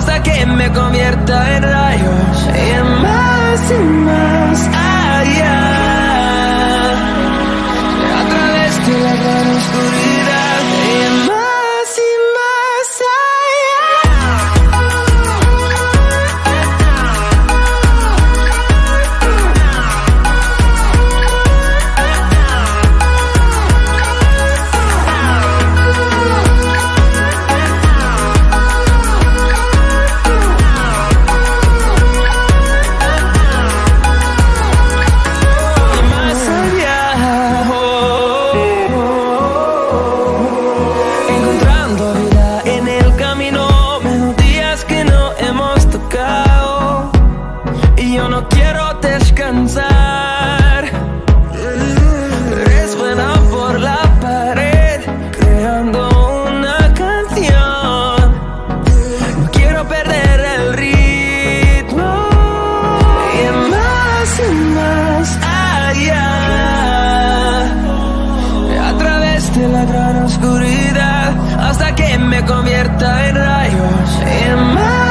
hasta que me convierta en rayos. Y más y más hasta que me convierta en rayos. En.